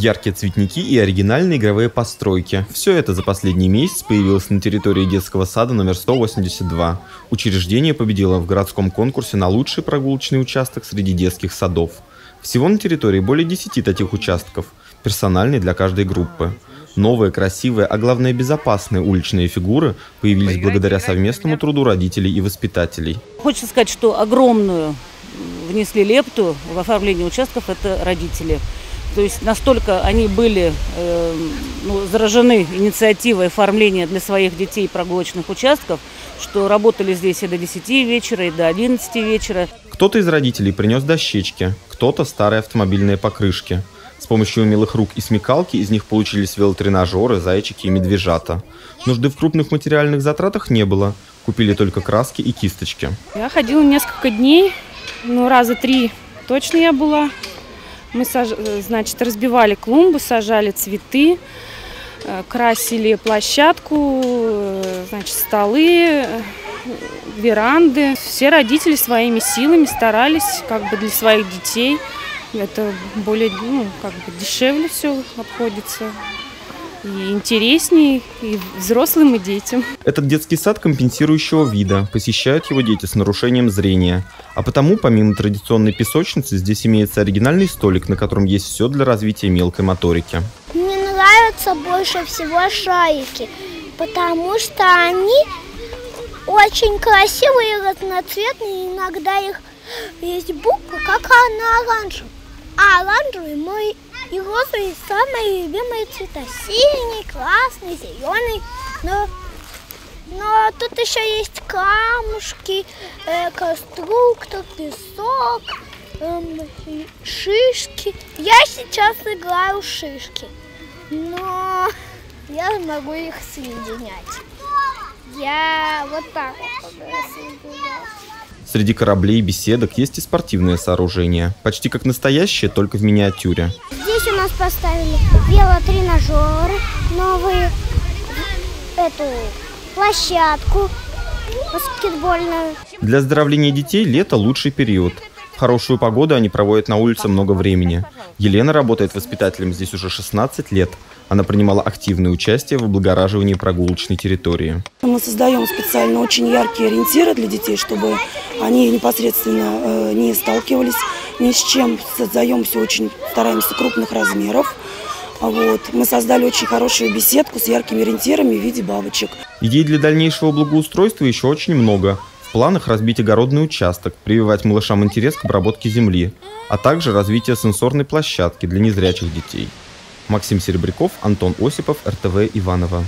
Яркие цветники и оригинальные игровые постройки. Все это за последний месяц появилось на территории детского сада номер 182. Учреждение победило в городском конкурсе на лучший прогулочный участок среди детских садов. Всего на территории более 10 таких участков, персональные для каждой группы. Новые, красивые, а главное безопасные уличные фигуры появились благодаря совместному труду родителей и воспитателей. Хочется сказать, что огромную внесли лепту в оформление участков это родители. То есть настолько они были э, ну, заражены инициативой оформления для своих детей прогулочных участков, что работали здесь и до 10 вечера, и до 11 вечера. Кто-то из родителей принес дощечки, кто-то старые автомобильные покрышки. С помощью умелых рук и смекалки из них получились велотренажеры, зайчики и медвежата. Нужды в крупных материальных затратах не было. Купили только краски и кисточки. Я ходила несколько дней, ну раза три точно я была. Мы, значит, разбивали клумбы, сажали цветы, э, красили площадку, э, значит, столы, э, веранды. Все родители своими силами старались как бы для своих детей. Это более, ну, как бы дешевле все обходится и интереснее и взрослым, и детям. Этот детский сад компенсирующего вида. Посещают его дети с нарушением зрения. А потому, помимо традиционной песочницы, здесь имеется оригинальный столик, на котором есть все для развития мелкой моторики. Мне нравятся больше всего шарики, потому что они очень красивые и разноцветные. Иногда их есть буквы, как на оранжевом. А оранжевый мой и розовый самые любимые цвета. Синий, красный, зеленый. Но, но тут еще есть камушки, э, конструктор, песок, э, шишки. Я сейчас играю в шишки, но я могу их соединять. Я вот так. Среди кораблей и беседок есть и спортивные сооружения, почти как настоящие, только в миниатюре. Здесь у нас поставили велотренажеры, новые, эту площадку баскетбольную. Для оздоровления детей лето лучший период. В хорошую погоду они проводят на улице много времени. Елена работает воспитателем здесь уже 16 лет. Она принимала активное участие в облагораживании прогулочной территории. Мы создаем специально очень яркие ориентиры для детей, чтобы они непосредственно э, не сталкивались ни с чем. Создаем все очень, стараемся крупных размеров. Вот. Мы создали очень хорошую беседку с яркими ориентирами в виде бабочек. Идей для дальнейшего благоустройства еще очень много. В планах разбить огородный участок, прививать малышам интерес к обработке земли, а также развитие сенсорной площадки для незрячих детей. Максим Серебряков, Антон Осипов, РТВ Иваново.